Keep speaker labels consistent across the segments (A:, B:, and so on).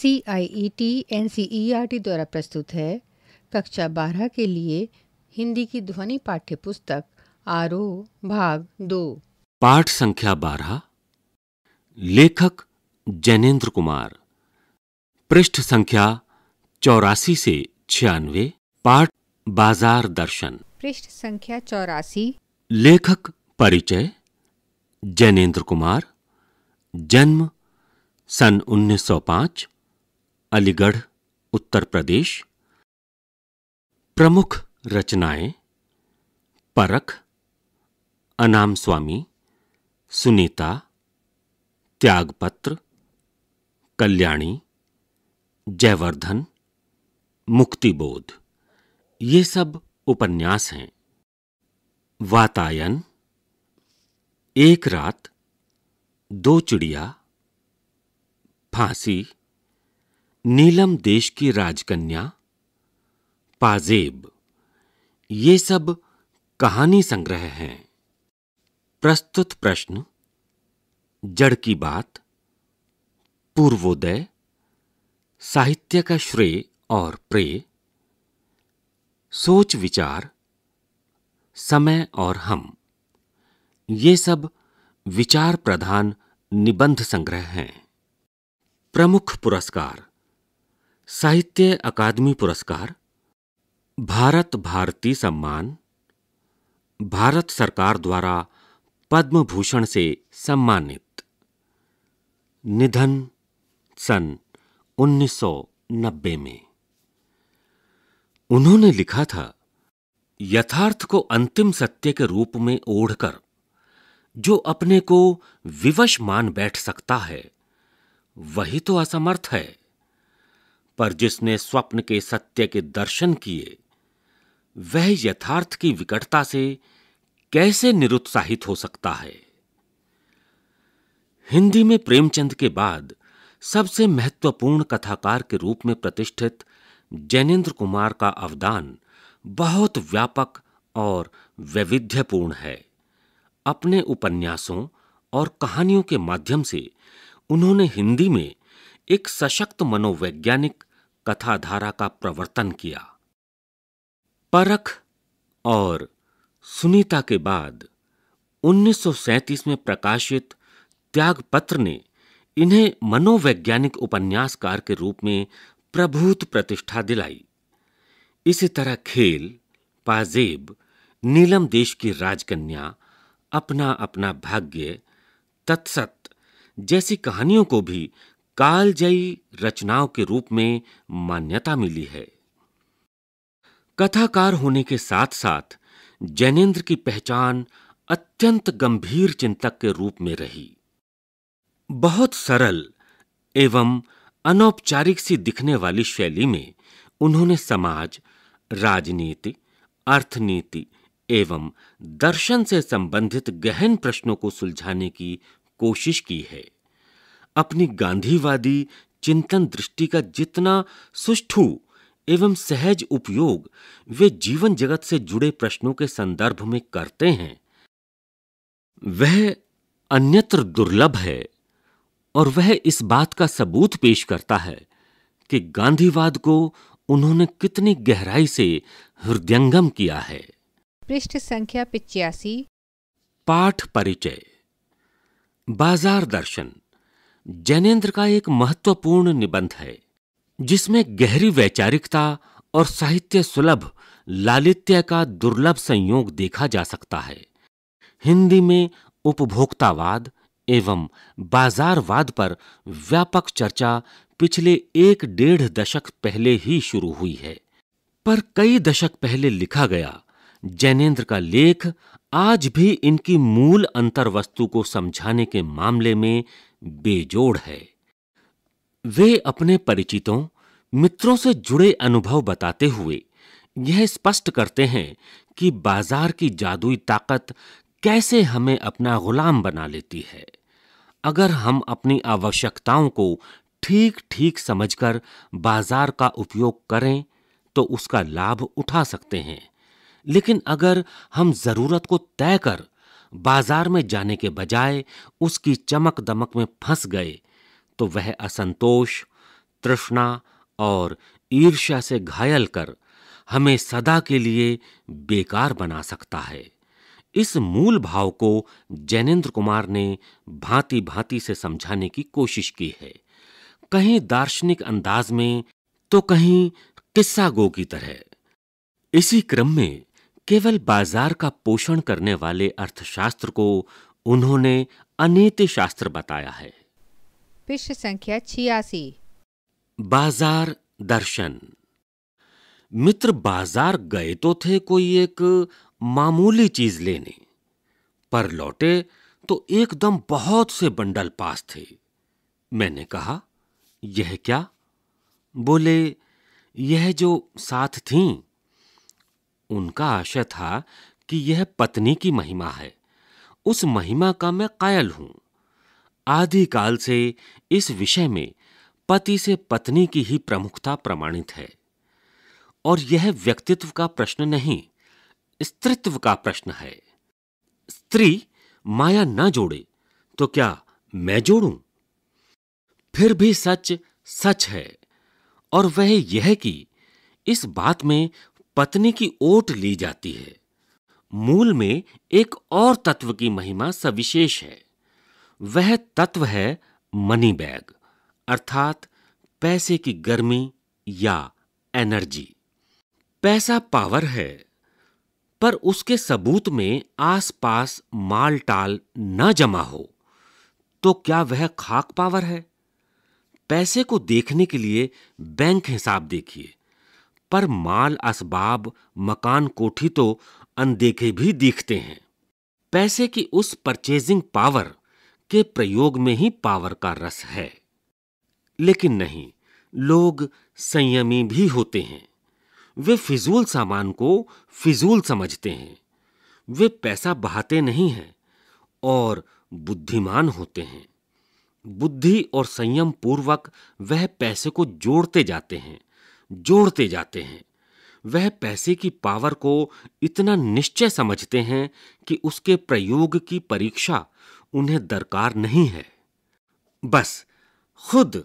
A: C I E T N C E R T द्वारा प्रस्तुत है। कक्षा बारह के लिए हिंदी की ध्वनि पाठ्य पुस्तक आरोह भाग दो।
B: पाठ संख्या बारह। लेखक जैनेन्द्र कुमार। पृष्ठ संख्या चौरासी से छियानवे। पाठ बाज़ार दर्शन।
A: पृष्ठ संख्या चौरासी।
B: लेखक परिचय जैनेन्द्र कुमार। जन्म सन 1905 अलीगढ़, उत्तर प्रदेश। प्रमुख रचनाएँ परख अनाम स्वामी सुनीता, त्यागपत्र, कल्याणी, जयवर्धन, मुक्तिबोध। ये सब उपन्यास हैं। वातायन, एक रात, दो चिड़िया, फांसी। नीलम देश की राजकन्या, पाजेब। ये सब कहानी संग्रह हैं। प्रस्तुत प्रश्न, जड़ की बात, पूर्वोदय, साहित्य का श्रेय और प्रेय, सोच विचार, समय और हम। ये सब विचार प्रधान निबंध संग्रह हैं। प्रमुख पुरस्कार साहित्य अकादमी पुरस्कार, भारत भारती सम्मान, भारत सरकार द्वारा पद्म भूषण से सम्मानित। निधन सन 1990 में। उन्होंने लिखा था, यथार्थ को अंतिम सत्य के रूप में ओढ़कर, जो अपने को विवश मान बैठ सकता है, वही तो असमर्थ है। पर जिसने स्वप्न के सत्य के दर्शन किए, वह यथार्थ की विकटता से कैसे निरुत्साहित हो सकता है? हिंदी में प्रेमचंद के बाद सबसे महत्वपूर्ण कथाकार के रूप में प्रतिष्ठित जैनेन्द्र कुमार का अवदान बहुत व्यापक और वैविध्यपूर्ण है। अपने उपन्यासों और कहानियों के माध्यम से उन्होंने हिंदी में एक सशक्त मनोवैज्ञानिक कथाधारा का प्रवर्तन किया। परख और सुनीता के बाद 1937 में प्रकाशित त्यागपत्र ने इन्हें मनोवैज्ञानिक उपन्यासकार के रूप में प्रभूत प्रतिष्ठा दिलाई। इसी तरह खेल, पाजेब, नीलम देश की राजकन्या अपना अपना भाग्य, तत्सत जैसी कहानियों को भी कालजयी रचनाओं के रूप में मान्यता मिली है। कथाकार होने के साथ साथ जैनेन्द्र की पहचान अत्यंत गंभीर चिंतक के रूप में रही। बहुत सरल एवं अनौपचारिक सी दिखने वाली शैली में उन्होंने समाज, राजनीति, अर्थनीति एवं दर्शन से संबंधित गहन प्रश्नों को सुलझाने की कोशिश की है। अपनी गांधीवादी चिंतन दृष्टि का जितना सुष्ठु एवं सहज उपयोग वे जीवन जगत से जुड़े प्रश्नों के संदर्भ में करते हैं वह अन्यत्र दुर्लभ है और वह इस बात का सबूत पेश करता है कि गांधीवाद को उन्होंने कितनी गहराई से हृदयंगम किया है।
A: पृष्ठ संख्या पिचासी।
B: पाठ परिचय। बाज़ार दर्शन। जैनेन्द्र का एक महत्वपूर्ण निबंध है, जिसमें गहरी वैचारिकता और साहित्य सुलभ, लालित्य का दुर्लभ संयोग देखा जा सकता है। हिंदी में उपभोक्तावाद एवं बाजारवाद पर व्यापक चर्चा पिछले एक डेढ़ दशक पहले ही शुरू हुई है। पर कई दशक पहले लिखा गया जैनेन्द्र का लेख आज भी इनकी मूल अंतर्वस्तु को समझाने के मामले में बेजोड़ है। वे अपने परिचितों, मित्रों से जुड़े अनुभव बताते हुए यह स्पष्ट करते हैं कि बाज़ार की जादुई ताकत कैसे हमें अपना गुलाम बना लेती है। अगर हम अपनी आवश्यकताओं को ठीक ठीक समझकर बाज़ार का उपयोग करें तो उसका लाभ उठा सकते हैं। लेकिन अगर हम ज़रूरत को तय कर बाज़ार में जाने के बजाय उसकी चमक दमक में फंस गए तो वह असंतोष, तृष्णा और ईर्ष्या से घायल कर हमें सदा के लिए बेकार बना सकता है। इस मूल भाव को जैनेन्द्र कुमार ने भांति-भांति से समझाने की कोशिश की है। कहीं दार्शनिक अंदाज में तो कहीं किस्सा गो की तरह। इसी क्रम में केवल बाज़ार का पोषण करने वाले अर्थशास्त्र को उन्होंने अनीति शास्त्र बताया है।
A: पृष्ठ संख्या छियासी।
B: बाज़ार दर्शन। मित्र बाज़ार गए तो थे कोई एक मामूली चीज़ लेने। पर लौटे तो एकदम बहुत से बंडल पास थे। मैंने कहा यह क्या? बोले यह जो साथ थीं उनका आशय था कि यह पत्नी की महिमा है। उस महिमा का मैं कायल हूँ। आदि काल से इस विषय में पति से पत्नी की ही प्रमुखता प्रमाणित है। और यह व्यक्तित्व का प्रश्न नहीं, स्त्रीत्व का प्रश्न है। स्त्री माया न जोड़े तो क्या मैं जोड़ूं? फिर भी सच सच है। और वह यह कि इस बात में पत्नी की ओट ली जाती है। मूल में एक और तत्व की महिमा सविशेष है। वह तत्व है मनी बैग, अर्थात पैसे की गर्मी या एनर्जी। पैसा पावर है, पर उसके सबूत में आसपास माल टाल न जमा हो तो क्या वह खाक पावर है? पैसे को देखने के लिए बैंक हिसाब देखिए। पर माल, असबाब, मकान, कोठी तो अनदेखे भी दिखते हैं। पैसे की उस परचेजिंग पावर के प्रयोग में ही पावर का रस है। लेकिन नहीं, लोग संयमी भी होते हैं। वे फिजूल सामान को फिजूल समझते हैं। वे पैसा बहाते नहीं हैं और बुद्धिमान होते हैं। बुद्धि और संयम पूर्वक वह पैसे को जोड़ते जाते हैं। जोड़ते जाते हैं। वह पैसे की पावर को इतना निश्चय समझते हैं कि उसके प्रयोग की परीक्षा उन्हें दरकार नहीं है। बस, खुद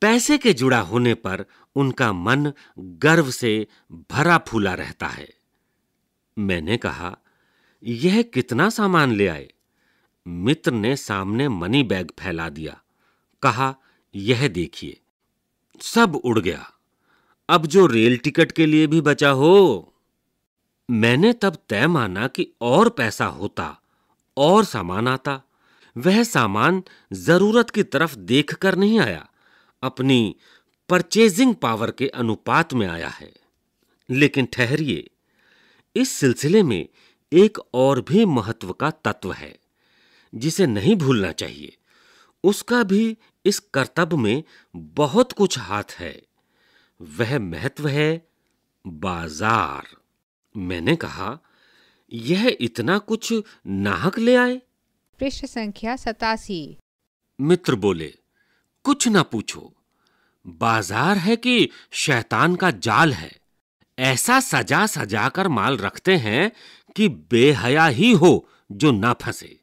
B: पैसे के जुड़ा होने पर उनका मन गर्व से भरा फूला रहता है। मैंने कहा, यह कितना सामान ले आए? मित्र ने सामने मनी बैग फैला दिया। कहा, यह देखिए। सब उड़ गया। अब जो रेल टिकट के लिए भी बचा हो। मैंने तब तय माना कि और पैसा होता, और सामान आता। वह सामान ज़रूरत की तरफ़ देखकर नहीं आया। अपनी परचेजिंग पावर के अनुपात में आया है। लेकिन ठहरिए, इस सिलसिले में एक और भी महत्व का तत्व है, जिसे नहीं भूलना चाहिए। उसका भी इस कर्तव्य में बहुत कुछ हाथ है। वह महत्व है बाज़ार। मैंने कहा यह इतना कुछ नाहक ले आए?
A: पृष्ठ संख्या सतासी।
B: मित्र बोले कुछ ना पूछो बाज़ार है कि शैतान का जाल है? ऐसा सजा सजा कर माल रखते हैं कि बेहया ही हो जो ना फंसे।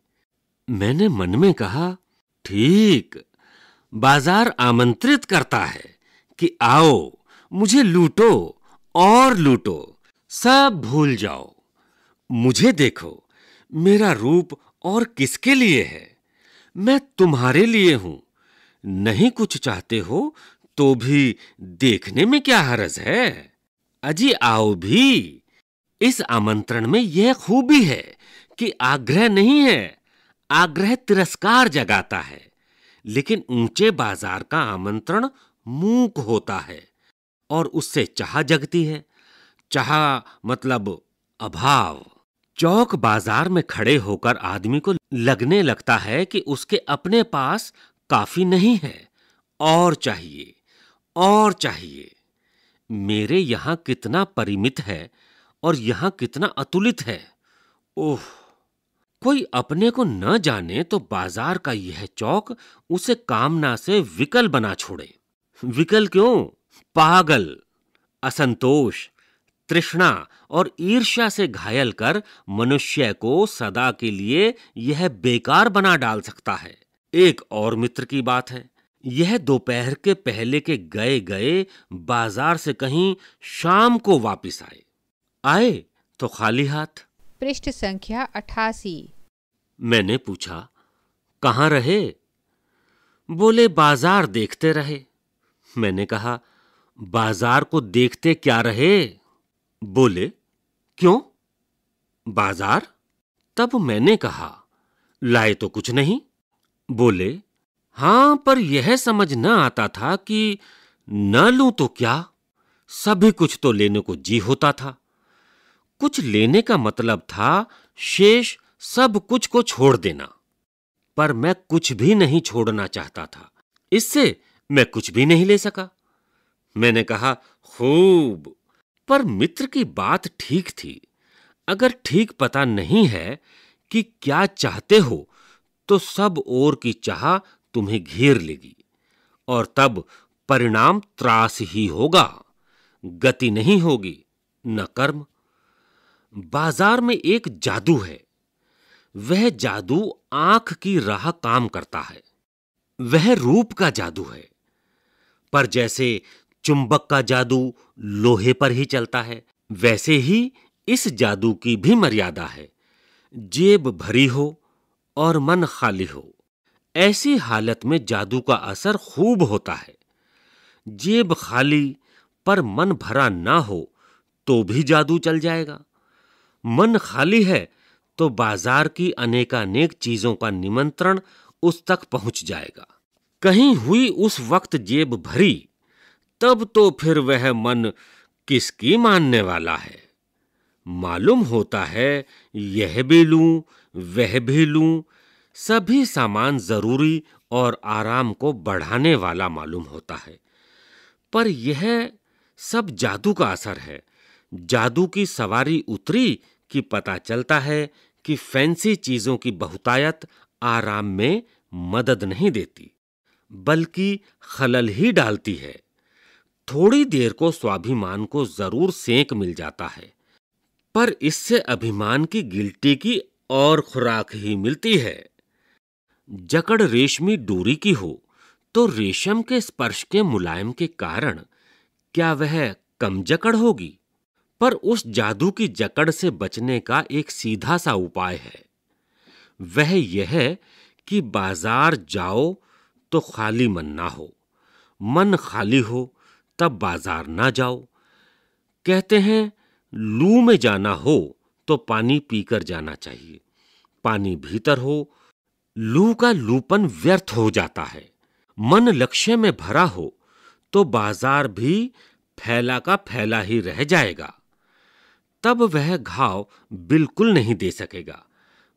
B: मैंने मन में कहा ठीक बाज़ार आमंत्रित करता है कि आओ मुझे लूटो और लूटो, सब भूल जाओ। मुझे देखो, मेरा रूप और किसके लिए है? मैं तुम्हारे लिए हूँ। नहीं कुछ चाहते हो तो भी देखने में क्या हरज है? अजी, आओ भी। इस आमंत्रण में यह खूबी है कि आग्रह नहीं है। आग्रह तिरस्कार जगाता है, लेकिन ऊँचे बाज़ार का आमंत्रण मूक होता है। और उससे चाह जगती है। चाह मतलब अभाव। चौक बाज़ार में खड़े होकर आदमी को लगने लगता है कि उसके अपने पास काफ़ी नहीं है। और चाहिए और चाहिए। मेरे यहाँ कितना परिमित है और यहाँ कितना अतुलित है। ओह! कोई अपने को न जाने तो बाज़ार का यह चौक उसे कामना से विकल बना छोड़े। विकल क्यों? पागल असंतोष तृष्णा और ईर्ष्या से घायल कर मनुष्य को सदा के लिए यह बेकार बना डाल सकता है। एक और मित्र की बात है। यह दोपहर के पहले के गए गए बाज़ार से कहीं शाम को वापस आए। आए तो खाली हाथ।
A: पृष्ठ संख्या अठासी।
B: मैंने पूछा कहाँ रहे? बोले बाज़ार देखते रहे। मैंने कहा बाज़ार को देखते क्या रहे? बोले, क्यों? बाज़ार? तब मैंने कहा, लाए तो कुछ नहीं। बोले, हाँ, पर यह समझ न आता था कि न लूँ तो क्या? सभी कुछ तो लेने को जी होता था। कुछ लेने का मतलब था शेष सब कुछ को छोड़ देना, पर मैं कुछ भी नहीं छोड़ना चाहता था। इससे मैं कुछ भी नहीं ले सका। मैंने कहा, खूब। पर मित्र की बात ठीक थी। अगर ठीक पता नहीं है कि क्या चाहते हो तो सब ओर की चाह तुम्हें घेर लेगी, और तब परिणाम त्रास ही होगा। गति नहीं होगी, न कर्म। बाज़ार में एक जादू है। वह जादू आँख की राह काम करता है। वह रूप का जादू है। पर जैसे चुंबक का जादू लोहे पर ही चलता है। वैसे ही इस जादू की भी मर्यादा है। जेब भरी हो और मन खाली हो। ऐसी हालत में जादू का असर खूब होता है। जेब खाली पर मन भरा ना हो तो भी जादू चल जाएगा। मन खाली है तो बाज़ार की अनेकानेक चीज़ों का निमंत्रण उस तक पहुँच जाएगा। कहीं हुई उस वक्त जेब भरी तब तो फिर वह मन किसकी मानने वाला है? मालूम होता है, यह भी लूँ, वह भी लूँ, सभी सामान ज़रूरी और आराम को बढ़ाने वाला मालूम होता है। पर यह सब जादू का असर है। जादू की सवारी उतरी कि पता चलता है कि फैंसी चीज़ों की बहुतायत आराम में मदद नहीं देती, बल्कि खलल ही डालती है। थोड़ी देर को स्वाभिमान को ज़रूर सेंक मिल जाता है। पर इससे अभिमान की गिल्टी की और खुराक ही मिलती है। जकड़ रेशमी डोरी की हो तो रेशम के स्पर्श के मुलायम के कारण क्या वह कम जकड़ होगी? पर उस जादू की जकड़ से बचने का एक सीधा सा उपाय है। वह यह कि बाज़ार जाओ तो खाली मन ना हो। मन खाली हो तब बाज़ार ना जाओ। कहते हैं, लू में जाना हो तो पानी पीकर जाना चाहिए। पानी भीतर हो, लू का लूपन व्यर्थ हो जाता है। मन लक्ष्य में भरा हो तो बाज़ार भी फैला का फैला ही रह जाएगा। तब वह घाव बिल्कुल नहीं दे सकेगा,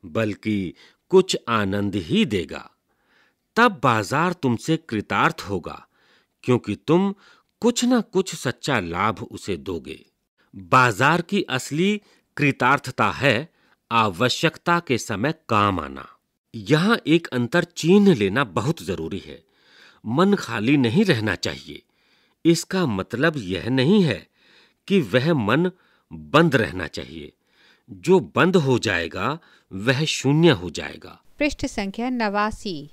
B: बल्कि कुछ आनंद ही देगा। तब बाज़ार तुमसे कृतार्थ होगा, क्योंकि तुम कुछ ना कुछ सच्चा लाभ उसे दोगे। बाज़ार की असली कृतार्थता है आवश्यकता के समय काम आना। यहाँ एक अंतर चिन्ह लेना बहुत ज़रूरी है। मन खाली नहीं रहना चाहिए। इसका मतलब यह नहीं है कि वह मन बंद रहना चाहिए। जो बंद हो जाएगा वह शून्य हो जाएगा।
A: पृष्ठ संख्या नवासी।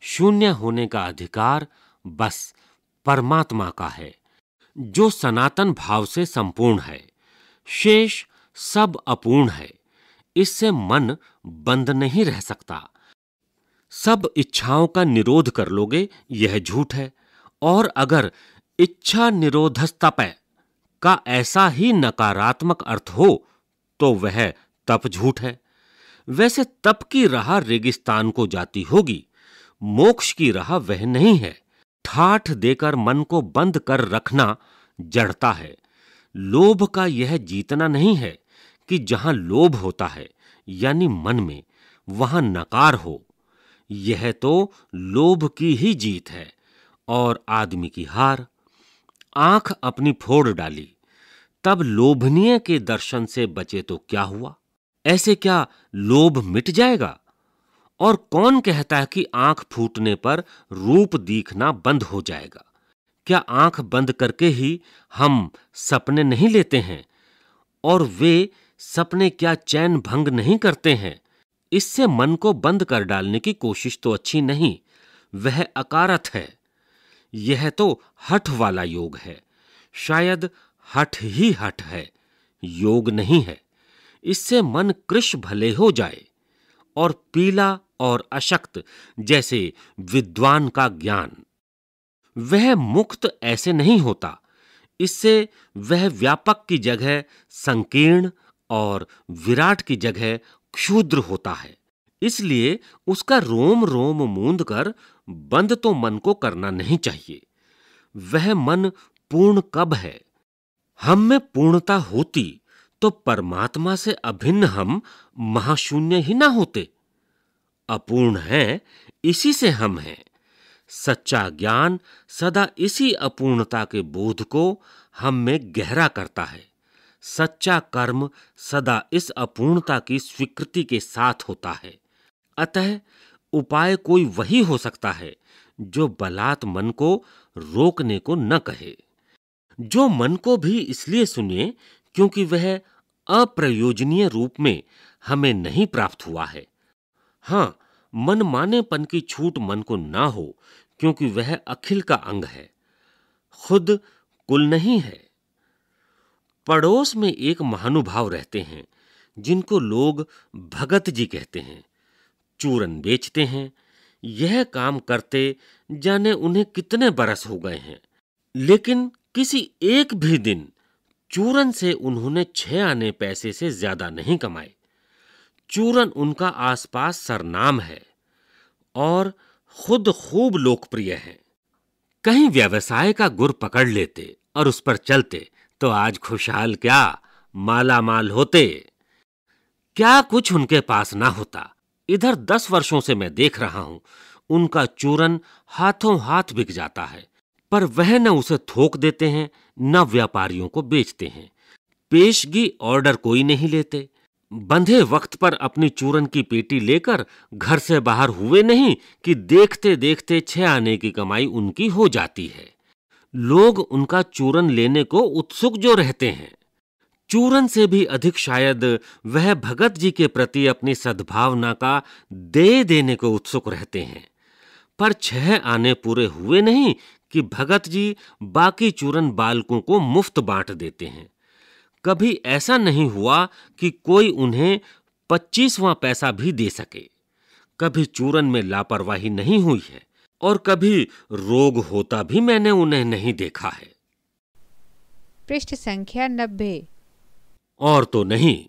B: शून्य होने का अधिकार बस। परमात्मा का है, जो सनातन भाव से संपूर्ण है। शेष सब अपूर्ण है, इससे मन बंद नहीं रह सकता। सब इच्छाओं का निरोध कर लोगे, यह झूठ है। और अगर इच्छा निरोधस्तपय का ऐसा ही नकारात्मक अर्थ हो तो वह तप झूठ है। वैसे तप की राह रेगिस्तान को जाती होगी, मोक्ष की राह वह नहीं है। ठाठ देकर मन को बंद कर रखना जड़ता है। लोभ का यह जीतना नहीं है कि जहाँ लोभ होता है, यानी मन में, वहाँ नकार हो। यह तो लोभ की ही जीत है, और आदमी की हार। आँख अपनी फोड़ डाली, तब लोभनीय के दर्शन से बचे तो क्या हुआ? ऐसे क्या लोभ मिट जाएगा? और कौन कहता है कि आँख फूटने पर रूप दिखना बंद हो जाएगा? क्या आँख बंद करके ही हम सपने नहीं लेते हैं? और वे सपने क्या चैन भंग नहीं करते हैं? इससे मन को बंद कर डालने की कोशिश तो अच्छी नहीं, वह अकारत है। यह तो हठ वाला योग है। शायद हठ ही हठ है, योग नहीं है। इससे मन कृष भले हो जाए और पीला और अशक्त, जैसे विद्वान का ज्ञान। वह मुक्त ऐसे नहीं होता। इससे वह व्यापक की जगह, संकीर्ण और विराट की जगह क्षुद्र होता है। इसलिए उसका रोम रोम मूंद कर बंद तो मन को करना नहीं चाहिए। वह मन पूर्ण कब है? हम में पूर्णता होती तो परमात्मा से अभिन्न हम महाशून्य ही ना होते। अपूर्ण है, इसी से हम हैं। सच्चा ज्ञान सदा इसी अपूर्णता के बोध को हम में गहरा करता है। सच्चा कर्म सदा इस अपूर्णता की स्वीकृति के साथ होता है। अतः उपाय कोई वही हो सकता है, जो बलात् मन को रोकने को न कहे। जो मन को भी इसलिए सुनिए क्योंकि वह अप्रयोजनीय रूप में हमें नहीं प्राप्त हुआ है। हाँ मन मानेपन की छूट मन को ना हो, क्योंकि वह अखिल का अंग है। खुद कुल नहीं है। पड़ोस में एक महानुभाव रहते हैं, जिनको लोग भगत जी कहते हैं। चूरन बेचते हैं। यह काम करते जाने उन्हें कितने बरस हो गए हैं। लेकिन किसी एक भी दिन चूरन से उन्होंने छह आने पैसे से ज़्यादा नहीं कमाए। चूरन उनका आसपास सरनाम है और खुद खूब लोकप्रिय है। कहीं व्यवसाय का गुर पकड़ लेते और उस पर चलते तो आज खुशहाल क्या माला माल होते। क्या कुछ उनके पास ना होता। इधर दस वर्षों से मैं देख रहा हूँ, उनका चूरन हाथों हाथ बिक जाता है, पर वह न उसे थोक देते हैं, न व्यापारियों को बेचते हैं। पेशगी ऑर्डर कोई नहीं लेते बंधे वक्त पर अपनी चूरन की पेटी लेकर घर से बाहर हुए नहीं कि देखते देखते छह आने की कमाई उनकी हो जाती है। लोग उनका चूरन लेने को उत्सुक जो रहते हैं। चूरन से भी अधिक शायद वह भगत जी के प्रति अपनी सद्भावना का दे देने को उत्सुक रहते हैं। पर छह आने पूरे हुए नहीं कि भगत जी बाकी चूरन बालकों को मुफ़्त बांट देते हैं। कभी ऐसा नहीं हुआ कि कोई उन्हें पच्चीसवां पैसा भी दे सके। कभी चूरन में लापरवाही नहीं हुई है और कभी रोग होता भी मैंने उन्हें नहीं देखा है।
A: पृष्ठ संख्या नब्बे।
B: और तो नहीं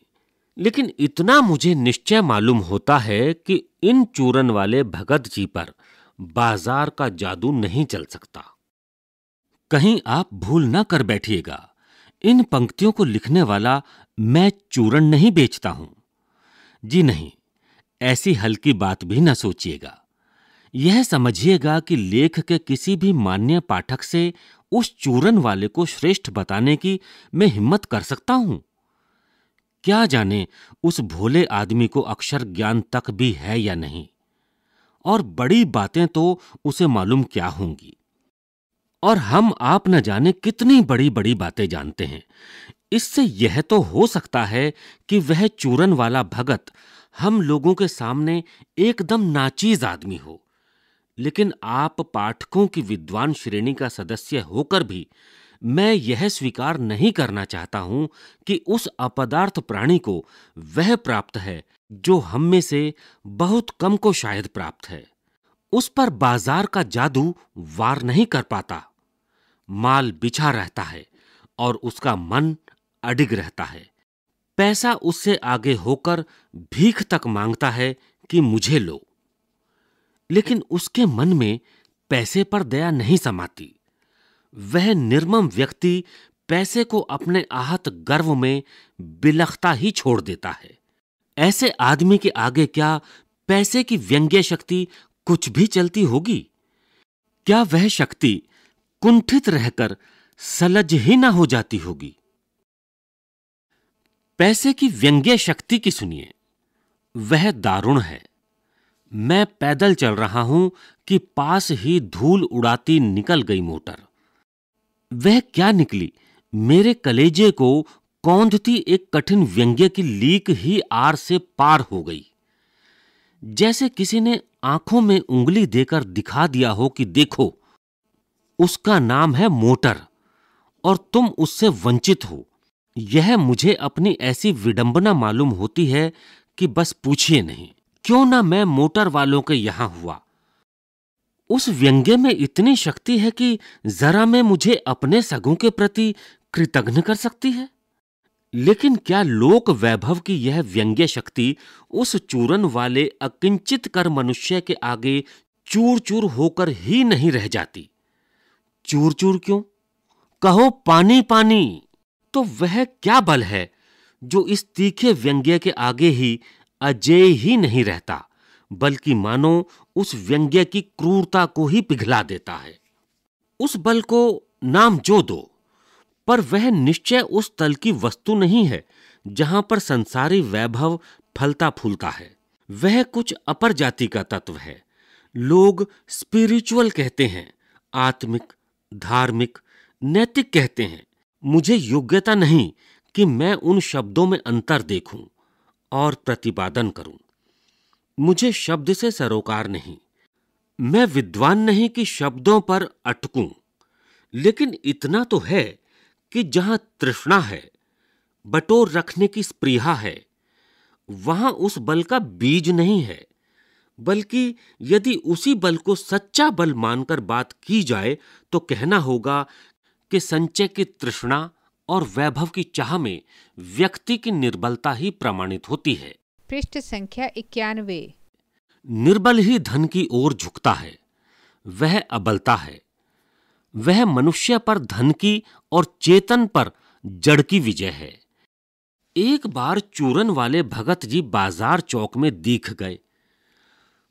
B: लेकिन इतना मुझे निश्चय मालूम होता है कि इन चूरन वाले भगत जी पर बाज़ार का जादू नहीं चल सकता। कहीं आप भूल ना कर बैठिएगा। इन पंक्तियों को लिखने वाला मैं चूरण नहीं बेचता हूँ। जी नहीं, ऐसी हल्की बात भी न सोचिएगा। यह समझिएगा कि लेख के किसी भी मान्य पाठक से उस चूरन वाले को श्रेष्ठ बताने की मैं हिम्मत कर सकता हूँ? क्या जाने उस भोले आदमी को अक्षर ज्ञान तक भी है या नहीं? और बड़ी बातें तो उसे मालूम क्या होंगी? और हम आप न जाने कितनी बड़ी बड़ी बातें जानते हैं। इससे यह तो हो सकता है कि वह चूरन वाला भगत हम लोगों के सामने एकदम नाचीज आदमी हो। लेकिन आप पाठकों की विद्वान श्रेणी का सदस्य होकर भी मैं यह स्वीकार नहीं करना चाहता हूँ कि उस अपदार्थ प्राणी को वह प्राप्त है जो हम में से बहुत कम को शायद प्राप्त है। उस पर बाज़ार का जादू वार नहीं कर पाता। माल बिछा रहता है और उसका मन अडिग रहता है। पैसा उससे आगे होकर भीख तक माँगता है कि मुझे लो। लेकिन उसके मन में पैसे पर दया नहीं समाती। वह निर्मम व्यक्ति पैसे को अपने आहत गर्व में बिलखता ही छोड़ देता है। ऐसे आदमी के आगे क्या पैसे की व्यंग्य शक्ति कुछ भी चलती होगी? क्या वह शक्ति कुंठित रहकर सलज ही ना हो जाती होगी। पैसे की व्यंग्य शक्ति की सुनिए। वह दारुण है। मैं पैदल चल रहा हूँ कि पास ही धूल उड़ाती निकल गई मोटर। वह क्या निकली? मेरे कलेजे को कौंधती एक कठिन व्यंग्य की लीक ही आर से पार हो गई। जैसे किसी ने आँखों में उंगली देकर दिखा दिया हो कि देखो उसका नाम है मोटर, और तुम उससे वंचित हो। यह मुझे अपनी ऐसी विडंबना मालूम होती है कि बस पूछिए नहीं, क्यों ना मैं मोटर वालों के यहाँ हुआ? उस व्यंग्य में इतनी शक्ति है कि जरा में मुझे अपने सगों के प्रति कृतज्ञ कर सकती है। लेकिन क्या लोक वैभव की यह व्यंग्य शक्ति उस चूरन वाले अकिंचित कर मनुष्य के आगे चूर चूर होकर ही नहीं रह जाती? चूर चूर क्यों? कहो पानी पानी तो वह क्या बल है, जो इस तीखे व्यंग्य के आगे ही अजय ही नहीं रहता, बल्कि मानो उस व्यंग्य की क्रूरता को ही पिघला देता है। उस बल को नाम जो दो, पर वह निश्चय उस तल की वस्तु नहीं है, जहाँ पर संसारी वैभव फलता फूलता है। वह कुछ अपर जाति का तत्व है। लोग स्पिरिचुअल कहते हैं, आत्मिक धार्मिक, नैतिक कहते हैं। मुझे योग्यता नहीं कि मैं उन शब्दों में अंतर देखूँ और प्रतिपादन करूँ। मुझे शब्द से सरोकार नहीं। मैं विद्वान नहीं कि शब्दों पर अटकूं। लेकिन इतना तो है कि जहाँ तृष्णा है, बटोर रखने की स्प्रिया है, वहाँ उस बल का बीज नहीं है। बल्कि यदि उसी बल को सच्चा बल मानकर बात की जाए तो कहना होगा कि संचय की तृष्णा और वैभव की चाह में व्यक्ति की निर्बलता ही प्रमाणित होती है।
A: पृष्ठ संख्या इक्यानवे।
B: निर्बल ही धन की ओर झुकता है वह अबलता है। वह मनुष्य पर धन की और चेतन पर जड़ की विजय है। एक बार चूरन वाले भगत जी बाज़ार चौक में दिख गए।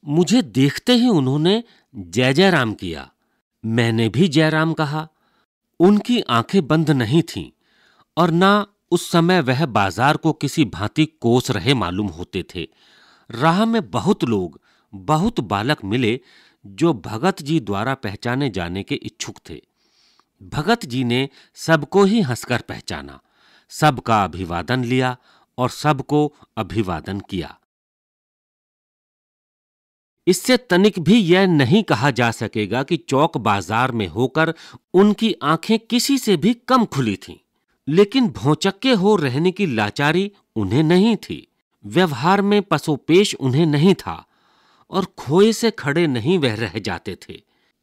B: मुझे देखते ही उन्होंने जय जय राम किया। मैंने भी जय राम कहा। उनकी आँखें बंद नहीं थीं, और ना उस समय वह बाज़ार को किसी भांति कोस रहे मालूम होते थे। राह में बहुत लोग, बहुत बालक मिले, जो भगत जी द्वारा पहचाने जाने के इच्छुक थे। भगत जी ने सबको ही हंसकर पहचाना, सबका अभिवादन लिया, और सबको अभिवादन किया। इससे तनिक भी यह नहीं कहा जा सकेगा कि चौक बाज़ार में होकर उनकी आँखें किसी से भी कम खुली थीं, लेकिन भौचक्के हो रहने की लाचारी उन्हें नहीं थी। व्यवहार में पसोपेश उन्हें नहीं था और खोए से खड़े नहीं वह रह जाते थे।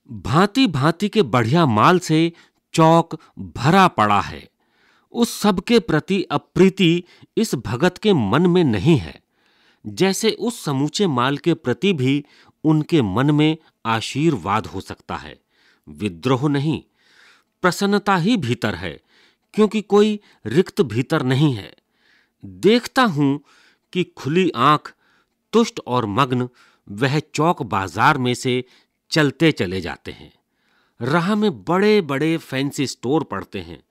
B: भांति भांति के बढ़िया माल से चौक भरा पड़ा है। उस सब के प्रति अप्रीति इस भगत के मन में नहीं है। जैसे उस समूचे माल के प्रति भी उनके मन में आशीर्वाद हो सकता है। विद्रोह नहीं, प्रसन्नता ही भीतर है, क्योंकि कोई रिक्त भीतर नहीं है। देखता हूँ कि खुली आँख, तुष्ट और मग्न, वह चौक बाज़ार में से चलते चले जाते हैं। राह में बड़े बड़े फैंसी स्टोर पड़ते हैं,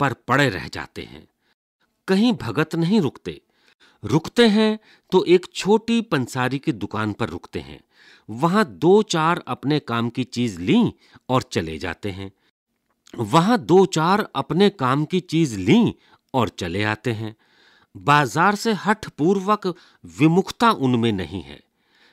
B: पर पड़े रह जाते हैं। कहीं भगत नहीं रुकते। रुकते हैं तो एक छोटी पंसारी की दुकान पर रुकते हैं। वहाँ दो चार अपने काम की चीज़ ली और चले जाते हैं। वहाँ दो चार अपने काम की चीज़ ली और चले आते हैं। बाज़ार से हठ पूर्वक विमुखता उनमें नहीं है।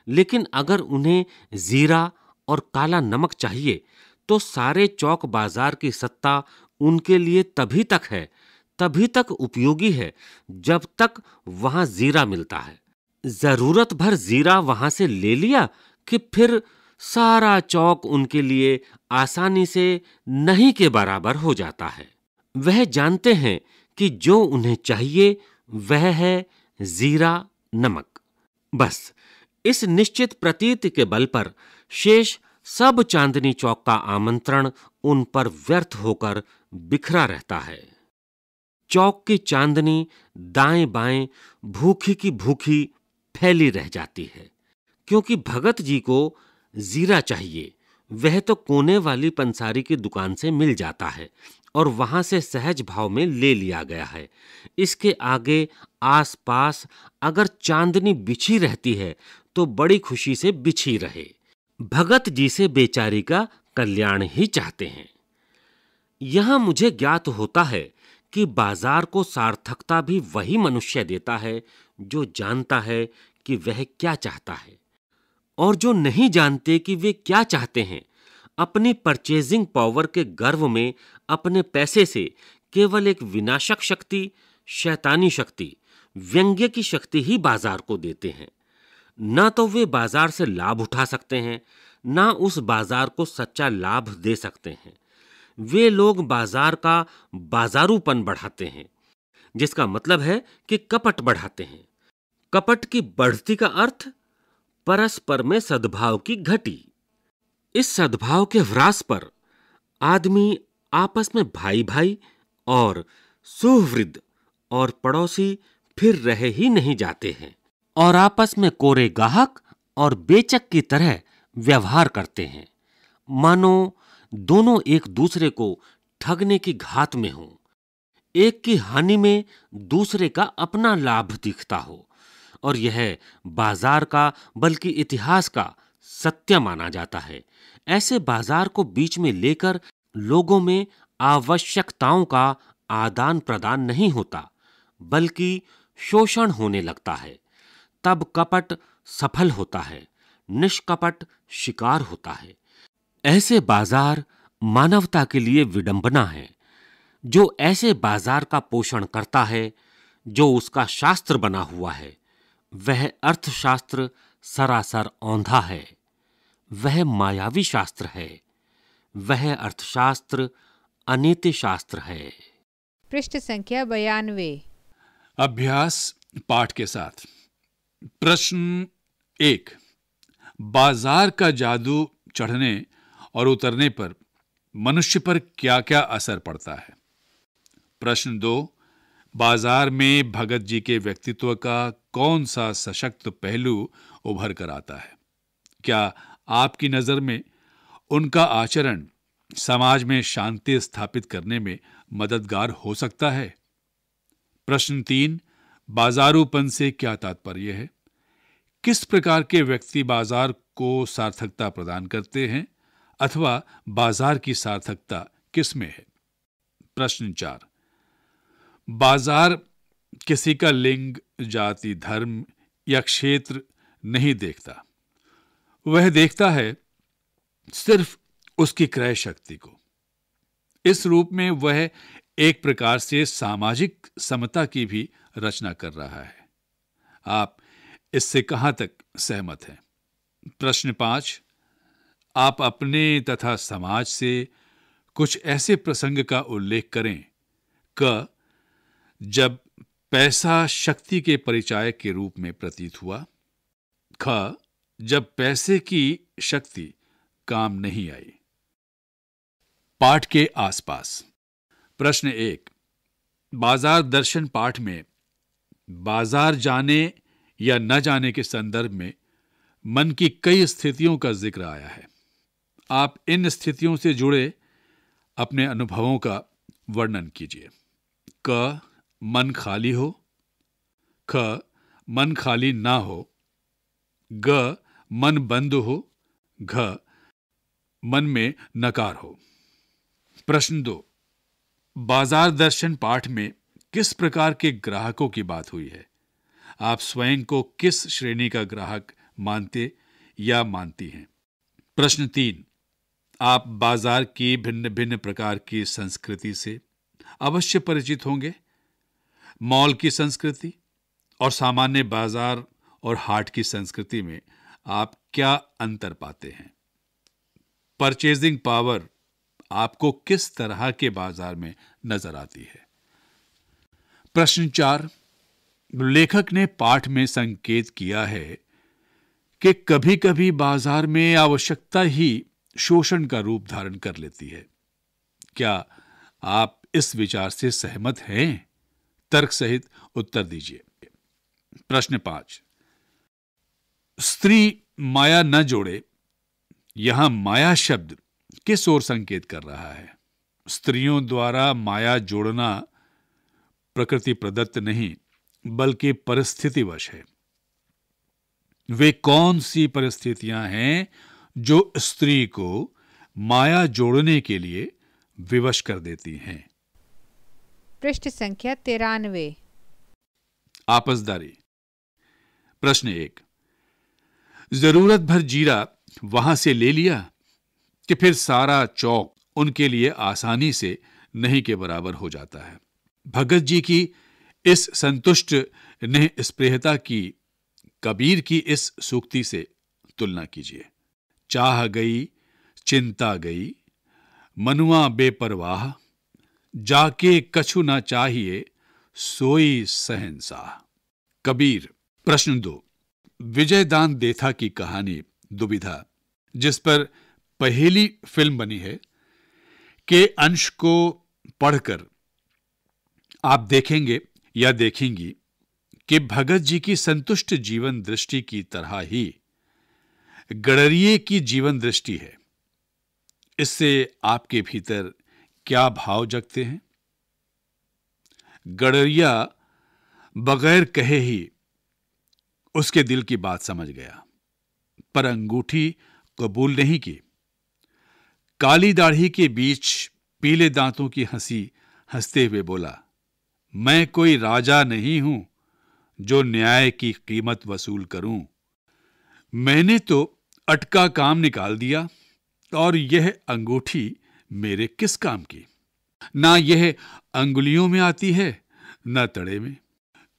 B: लेकिन अगर उन्हें जीरा और काला नमक चाहिए तो सारे चौक बाज़ार की सत्ता उनके लिए तभी तक है तभी तक उपयोगी है जब तक वहाँ जीरा मिलता है। ज़रूरत भर जीरा वहाँ से ले लिया कि फिर सारा चौक उनके लिए आसानी से नहीं के बराबर हो जाता है। वह जानते हैं कि जो उन्हें चाहिए वह है जीरा नमक। बस, इस निश्चित प्रतीत के बल पर शेष सब चांदनी चौक का आमंत्रण उन पर व्यर्थ होकर बिखरा रहता है। चौक की चांदनी दाएँ बाएँ भूखी की भूखी फैली रह जाती है। क्योंकि भगत जी को जीरा चाहिए, वह तो कोने वाली पंसारी की दुकान से मिल जाता है और वहाँ से सहज भाव में ले लिया गया है। इसके आगे आसपास अगर चांदनी बिछी रहती है तो बड़ी खुशी से बिछी रहे। भगत जी से बेचारी का कल्याण ही चाहते हैं। यहाँ मुझे ज्ञात होता है कि बाज़ार को सार्थकता भी वही मनुष्य देता है जो जानता है कि वह क्या चाहता है और जो नहीं जानते कि वे क्या चाहते हैं। अपनी परचेजिंग पावर के गर्व में, अपने पैसे से केवल एक विनाशक शक्ति, शैतानी शक्ति, व्यंग्य की शक्ति ही बाज़ार को देते हैं। ना तो वे बाज़ार से लाभ उठा सकते हैं, ना उस बाज़ार को सच्चा लाभ दे सकते हैं। वे लोग बाज़ार का बाजारूपन बढ़ाते हैं, जिसका मतलब है कि कपट बढ़ाते हैं। कपट की बढ़ती का अर्थ परस्पर में सद्भाव की घटी। इस सद्भाव के ह्रास पर आदमी आपस में भाई भाई और सुहृद और पड़ोसी फिर रहे ही नहीं जाते हैं और आपस में कोरे गाहक और बेचक की तरह व्यवहार करते हैं। मानो दोनों एक दूसरे को ठगने की घात में हों। एक की हानि में दूसरे का अपना लाभ दिखता हो। और यह बाज़ार का, बल्कि इतिहास का सत्य माना जाता है। ऐसे बाज़ार को बीच में लेकर लोगों में आवश्यकताओं का आदान प्रदान नहीं होता, बल्कि शोषण होने लगता है। तब कपट सफल होता है, निष्कपट शिकार होता है। ऐसे बाज़ार मानवता के लिए विडंबना है जो ऐसे बाज़ार का पोषण करता है जो उसका शास्त्र बना हुआ है। वह अर्थशास्त्र सरासर औंधा है। वह मायावी शास्त्र है। वह अर्थशास्त्र अनित्य शास्त्र है।
A: पृष्ठ संख्या बयानवे।
C: अभ्यास पाठ के साथ। प्रश्न एक। बाज़ार का जादू चढ़ने और उतरने पर मनुष्य पर क्या क्या असर पड़ता है? प्रश्न दो, बाज़ार में भगत जी के व्यक्तित्व का कौन सा सशक्त पहलू उभर कर आता है? क्या आपकी नज़र में उनका आचरण समाज में शांति स्थापित करने में मददगार हो सकता है? प्रश्न तीन, बाजारूपन से क्या तात्पर्य है? किस प्रकार के व्यक्ति बाज़ार को सार्थकता प्रदान करते हैं? अथवा बाज़ार की सार्थकता किसमें है? प्रश्न चार। बाज़ार किसी का लिंग, जाति, धर्म या क्षेत्र नहीं देखता। वह देखता है सिर्फ़ उसकी क्रय शक्ति को। इस रूप में वह एक प्रकार से सामाजिक समता की भी रचना कर रहा है। आप इससे कहाँ तक सहमत हैं? प्रश्न पाँच। आप अपने तथा समाज से कुछ ऐसे प्रसंग का उल्लेख करें। क, जब पैसा शक्ति के परिचायक के रूप में प्रतीत हुआ। ख, जब पैसे की शक्ति काम नहीं आई। पाठ के आसपास। प्रश्न एक, बाज़ार दर्शन पाठ में बाज़ार जाने या न जाने के संदर्भ में मन की कई स्थितियों का ज़िक्र आया है। आप इन स्थितियों से जुड़े अपने अनुभवों का वर्णन कीजिए। क, मन खाली हो। ख, मन खाली ना हो। ग, मन बंद हो। घ, मन में नकार हो। प्रश्न दो, बाज़ार दर्शन पाठ में किस प्रकार के ग्राहकों की बात हुई है? आप स्वयं को किस श्रेणी का ग्राहक मानते या मानती हैं? प्रश्न तीन आप बाज़ार की भिन्न भिन्न प्रकार की संस्कृति से अवश्य परिचित होंगे। मॉल की संस्कृति और सामान्य बाज़ार और हाट की संस्कृति में आप क्या अंतर पाते हैं? परचेजिंग पावर आपको किस तरह के बाज़ार में नज़र आती है? प्रश्न चार। लेखक ने पाठ में संकेत किया है कि कभी कभी बाज़ार में आवश्यकता ही शोषण का रूप धारण कर लेती है। क्या आप इस विचार से सहमत हैं? तर्क सहित उत्तर दीजिए। प्रश्न पाँच। स्त्री माया न जोड़े, यहाँ माया शब्द किस ओर संकेत कर रहा है? स्त्रियों द्वारा माया जोड़ना प्रकृति प्रदत्त नहीं, बल्कि परिस्थितिवश है। वे कौन सी परिस्थितियाँ हैं जो स्त्री को माया जोड़ने के लिए विवश कर देती हैं।
A: पृष्ठ संख्या तिरानवे।
C: आपसदारी। प्रश्न एक। ज़रूरत भर जीरा वहाँ से ले लिया कि फिर सारा चौक उनके लिए आसानी से नहीं के बराबर हो जाता है। भगत जी की इस संतुष्ट निस्प्रेहता की कबीर की इस सूक्ति से तुलना कीजिए। चाह गई, चिंता गई, मनुआ बेपरवाह, जाके कछु ना चाहिए, सोई सहनसाह कबीर, प्रश्न दो। विजयदान देथा की कहानी दुविधा, जिस पर पहली फ़िल्म बनी है, के अंश को पढ़कर आप देखेंगे या देखेंगी, कि भगत जी की संतुष्ट जीवन दृष्टि की तरह ही गडरिये की जीवन दृष्टि है। इससे आपके भीतर क्या भाव जगते हैं? गडरिया बगैर कहे ही उसके दिल की बात समझ गया, पर अंगूठी कबूल नहीं की। काली दाढ़ी के बीच पीले दांतों की हँसी हँसते हुए बोला, मैं कोई राजा नहीं हूँ जो न्याय की कीमत वसूल करूँ। मैंने तो अटका काम निकाल दिया और यह अंगूठी मेरे किस काम की? ना यह अंगुलियों में आती है न तड़े में।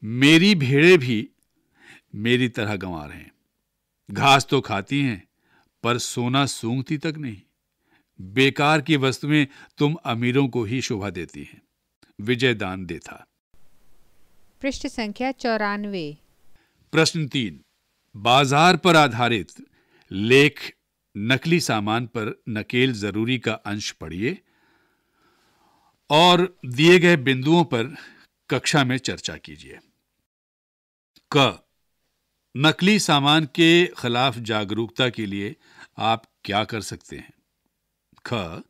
C: मेरी भेड़े भी मेरी तरह गंवार हैं। घास तो खाती हैं पर सोना सूंघती तक नहीं। बेकार की वस्तुएँ तुम अमीरों को ही शोभा देती हैं। विजय दान देता
A: पृष्ठ संख्या चौरानवे।
C: प्रश्न तीन। बाज़ार पर आधारित लेख नकली सामान पर नकेल ज़रूरी का अंश पढ़िए और दिए गए बिंदुओं पर कक्षा में चर्चा कीजिए। क, नकली सामान के खिलाफ जागरूकता के लिए आप क्या कर सकते हैं? ख,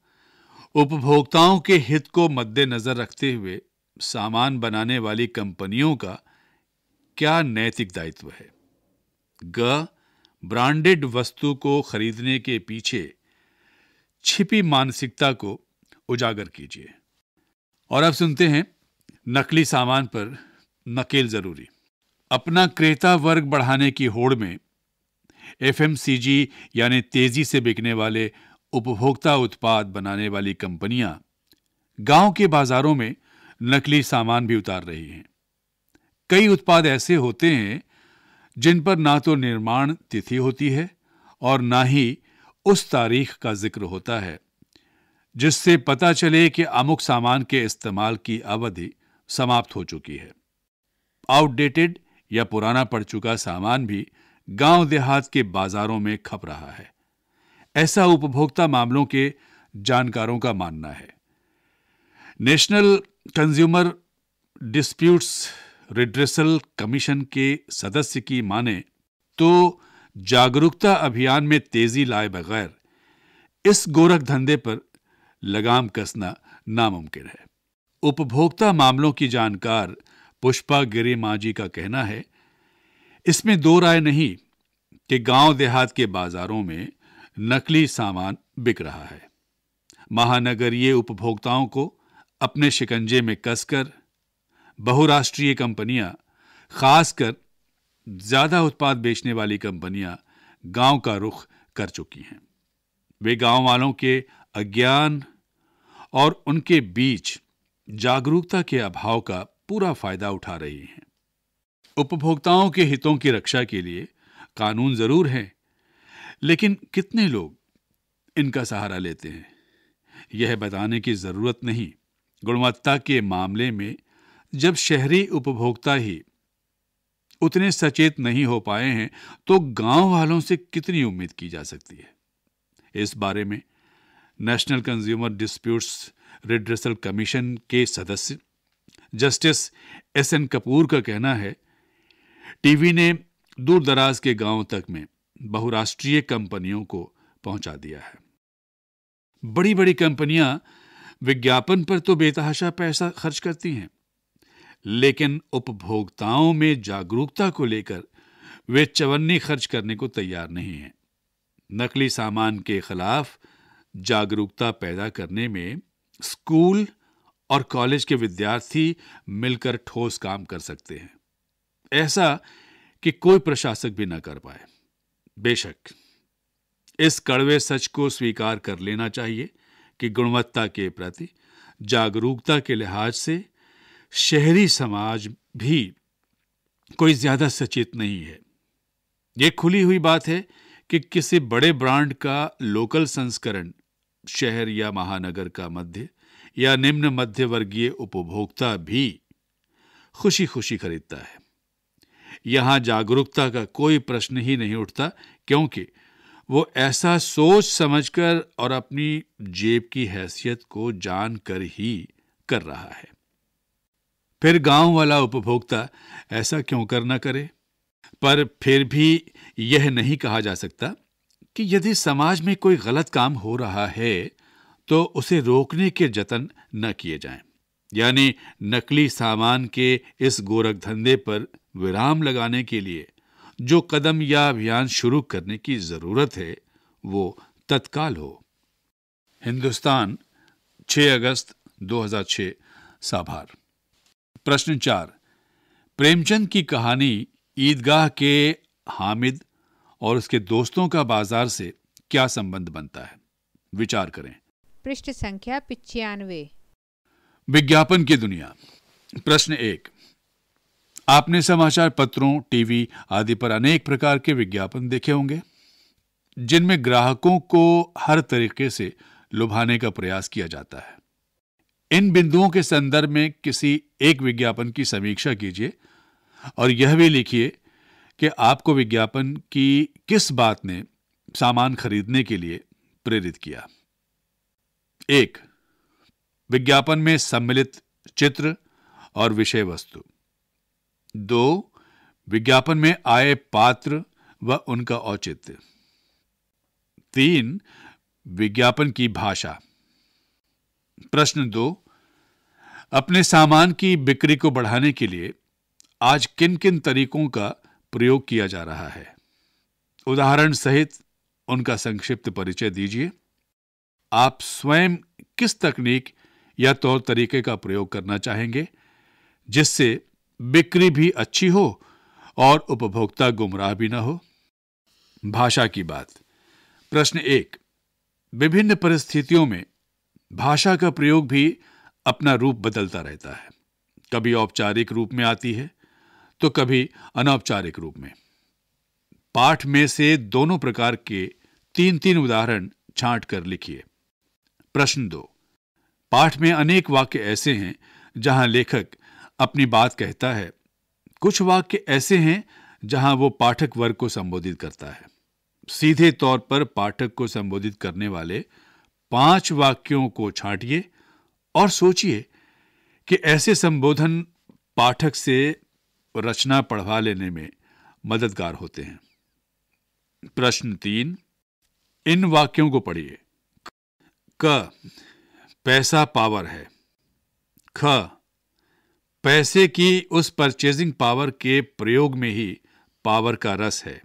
C: उपभोक्ताओं के हित को मद्देनजर रखते हुए सामान बनाने वाली कंपनियों का क्या नैतिक दायित्व है? ग ब्रांडेड वस्तु को खरीदने के पीछे छिपी मानसिकता को उजागर कीजिए। और अब सुनते हैं नकली सामान पर नकेल ज़रूरी। अपना क्रेता वर्ग बढ़ाने की होड़ में एफएमसीजी यानी तेज़ी से बिकने वाले उपभोक्ता उत्पाद बनाने वाली कंपनियाँ गाँव के बाजारों में नकली सामान भी उतार रही हैं। कई उत्पाद ऐसे होते हैं जिन पर ना तो निर्माण तिथि होती है और ना ही उस तारीख का ज़िक्र होता है, जिससे पता चले कि अमुक सामान के इस्तेमाल की अवधि समाप्त हो चुकी है। आउटडेटेड या पुराना पड़ चुका सामान भी गाँव देहात के बाजारों में खप रहा है। ऐसा उपभोक्ता मामलों के जानकारों का मानना है। National consumer disputes redressal commission के सदस्य की माने तो जागरूकता अभियान में तेज़ी लाए बगैर इस गोरख धंधे पर लगाम कसना नामुमकिन है। उपभोक्ता मामलों की जानकार पुष्पा गिरी मांझी का कहना है, इसमें दो राय नहीं कि गाँव देहात के बाजारों में नकली सामान बिक रहा है। महानगरीय उपभोक्ताओं को अपने शिकंजे में कसकर बहुराष्ट्रीय कंपनियाँ, खासकर ज़्यादा उत्पाद बेचने वाली कंपनियाँ गाँव का रुख कर चुकी हैं। वे गाँव वालों के अज्ञान और उनके बीच जागरूकता के अभाव का पूरा फ़ायदा उठा रही हैं। उपभोक्ताओं के हितों की रक्षा के लिए कानून ज़रूर है, लेकिन कितने लोग इनका सहारा लेते हैं? यह बताने की ज़रूरत नहीं। गुणवत्ता के मामले में जब शहरी उपभोक्ता ही उतने सचेत नहीं हो पाए हैं तो गाँव वालों से कितनी उम्मीद की जा सकती है? इस बारे में national consumer disputes redressal commission के सदस्य जस्टिस एस एन कपूर का कहना है, टीवी ने दूर दराज के गाँव तक में बहुराष्ट्रीय कंपनियों को पहुँचा दिया है। बड़ी बड़ी कंपनियाँ विज्ञापन पर तो बेतहाशा पैसा खर्च करती हैं। लेकिन उपभोक्ताओं में जागरूकता को लेकर वे चवन्नी खर्च करने को तैयार नहीं हैं। नकली सामान के खिलाफ जागरूकता पैदा करने में स्कूल और कॉलेज के विद्यार्थी मिलकर ठोस काम कर सकते हैं। ऐसा कि कोई प्रशासक भी ना कर पाए। बेशक, इस कड़वे सच को स्वीकार कर लेना चाहिए कि गुणवत्ता के प्रति जागरूकता के लिहाज से शहरी समाज भी कोई ज़्यादा सचेत नहीं है। यह खुली हुई बात है कि किसी बड़े ब्रांड का लोकल संस्करण शहर या महानगर का मध्य या निम्न मध्य वर्गीय उपभोक्ता भी खुशी खुशी खरीदता है। यहाँ जागरूकता का कोई प्रश्न ही नहीं उठता, क्योंकि वो ऐसा सोच समझकर और अपनी जेब की हैसियत को जानकर ही कर रहा है। फिर गाँव वाला उपभोक्ता ऐसा क्यों करना करे? पर फिर भी यह नहीं कहा जा सकता कि यदि समाज में कोई गलत काम हो रहा है तो उसे रोकने के जतन न किए जाएँ। यानी नकली सामान के इस गोरख धंधे पर विराम लगाने के लिए जो कदम या अभियान शुरू करने की ज़रूरत है, वो तत्काल हो। हिंदुस्तान 6 अगस्त 2006 साभार। प्रश्न चार प्रेमचंद की कहानी ईदगाह के हामिद और उसके दोस्तों का बाज़ार से क्या संबंध बनता है? विचार करें।
D: पृष्ठ संख्या पिचानवे।
C: विज्ञापन की दुनिया। प्रश्न एक आपने समाचार पत्रों टीवी आदि पर अनेक प्रकार के विज्ञापन देखे होंगे जिनमें ग्राहकों को हर तरीके से लुभाने का प्रयास किया जाता है। इन बिंदुओं के संदर्भ में किसी एक विज्ञापन की समीक्षा कीजिए और यह भी लिखिए कि आपको विज्ञापन की किस बात ने सामान खरीदने के लिए प्रेरित किया। एक, विज्ञापन में सम्मिलित चित्र और विषय वस्तु। दो, विज्ञापन में आए पात्र व उनका औचित्य। तीन, विज्ञापन की भाषा। प्रश्न दो, अपने सामान की बिक्री को बढ़ाने के लिए आज किन किन तरीकों का प्रयोग किया जा रहा है? उदाहरण सहित उनका संक्षिप्त परिचय दीजिए। आप स्वयं किस तकनीक या तौर तरीके का प्रयोग करना चाहेंगे, जिससे बिक्री भी अच्छी हो और उपभोक्ता गुमराह भी ना हो? भाषा की बात। प्रश्न एक, विभिन्न परिस्थितियों में भाषा का प्रयोग भी अपना रूप बदलता रहता है। कभी औपचारिक रूप में आती है तो कभी अनौपचारिक रूप में। पाठ में से दोनों प्रकार के तीन तीन उदाहरण छांट कर लिखिए। प्रश्न दो, पाठ में अनेक वाक्य ऐसे हैं जहाँ लेखक अपनी बात कहता है। कुछ वाक्य ऐसे हैं जहाँ वो पाठक वर्ग को संबोधित करता है। सीधे तौर पर पाठक को संबोधित करने वाले पाँच वाक्यों को छांटिए और सोचिए कि ऐसे संबोधन पाठक से रचना पढ़वा लेने में मददगार होते हैं। प्रश्न तीन, इन वाक्यों को पढ़िए। क, पैसा पावर है। ख, पैसे की उस परचेजिंग पावर के प्रयोग में ही पावर का रस है।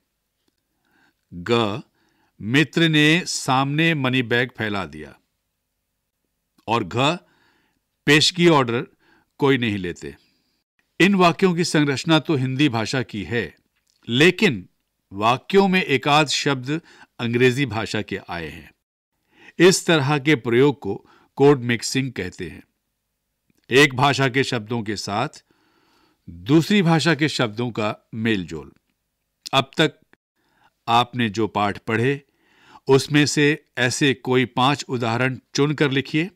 C: ग मित्र ने सामने मनी बैग फैला दिया और घ, पेशगी ऑर्डर कोई नहीं लेते। इन वाक्यों की संरचना तो हिंदी भाषा की है, लेकिन वाक्यों में एकाध शब्द अंग्रेज़ी भाषा के आए हैं। इस तरह के प्रयोग को कोड मिक्सिंग कहते हैं। एक भाषा के शब्दों के साथ दूसरी भाषा के शब्दों का मेलजोल। अब तक आपने जो पाठ पढ़े उसमें से ऐसे कोई पाँच उदाहरण चुनकर लिखिए।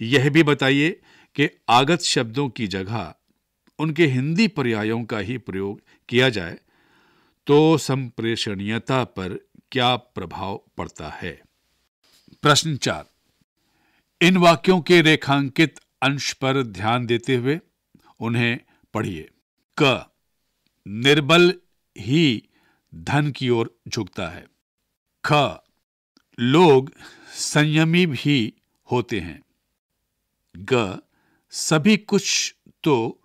C: यह भी बताइए कि आगत शब्दों की जगह उनके हिंदी पर्यायों का ही प्रयोग किया जाए तो संप्रेषणीयता पर क्या प्रभाव पड़ता है? प्रश्न चार। इन वाक्यों के रेखांकित अंश पर ध्यान देते हुए उन्हें पढ़िए। क, निर्बल ही धन की ओर झुकता है। ख लोग संयमी भी होते हैं। ग, सभी कुछ तो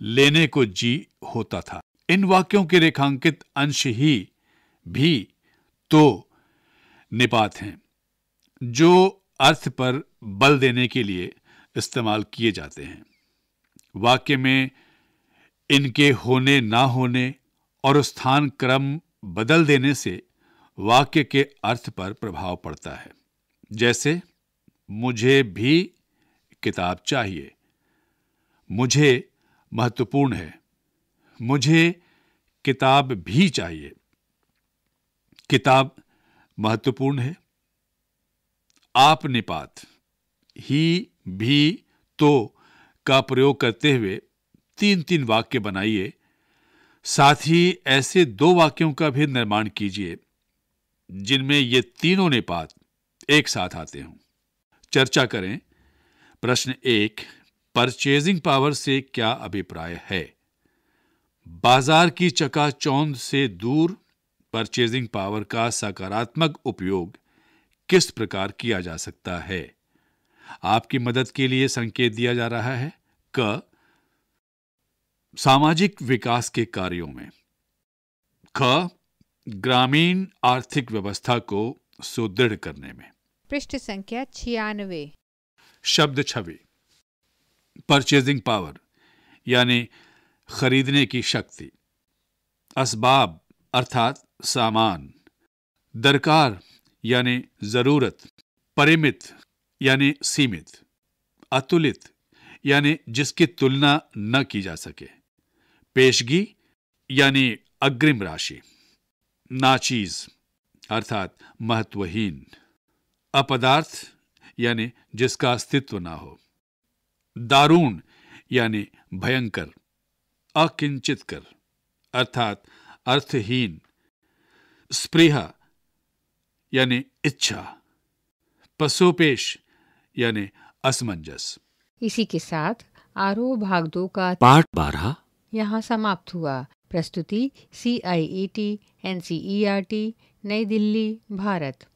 C: लेने को जी होता था। इन वाक्यों के रेखांकित अंश ही भी तो निपात हैं, जो अर्थ पर बल देने के लिए इस्तेमाल किए जाते हैं। वाक्य में इनके होने ना होने और स्थान क्रम बदल देने से वाक्य के अर्थ पर प्रभाव पड़ता है। जैसे, मुझे भी किताब चाहिए। मुझे महत्वपूर्ण है। मुझे किताब भी चाहिए। किताब महत्वपूर्ण है। आप निपात। ही, भी तो का प्रयोग करते हुए तीन तीन वाक्य बनाइए। साथ ही ऐसे दो वाक्यों का भी निर्माण कीजिए। जिनमें ये तीनों निपात एक साथ आते हों। चर्चा करें। प्रश्न एक, परचेजिंग पावर से क्या अभिप्राय है? बाज़ार की चकाचौंध से दूर परचेजिंग पावर का सकारात्मक उपयोग किस प्रकार किया जा सकता है? आपकी मदद के लिए संकेत दिया जा रहा है। क, सामाजिक विकास के कार्यों में। ख ग्रामीण आर्थिक व्यवस्था को सुदृढ़ करने में।
D: पृष्ठ संख्या छियानवे।
C: शब्द छवि। परचेजिंग पावर यानी खरीदने की शक्ति। असबाब अर्थात सामान। दरकार यानी ज़रूरत। परिमित यानी सीमित। अतुलित यानी जिसकी तुलना न की जा सके। पेशगी यानी अग्रिम राशि। नाचीज अर्थात महत्वहीन। अपदार्थ यानी जिसका अस्तित्व ना हो। दारूण यानी भयंकर अकिंचित कर अर्थात अर्थहीन। स्पृहा यानी इच्छा। पशुपेश यानी असमंजस।
A: इसी के साथ आरोह भाग दो का
B: पाठ बारह।
A: यहाँ समाप्त हुआ। प्रस्तुति C I E T N C E R T New Delhi Bharat.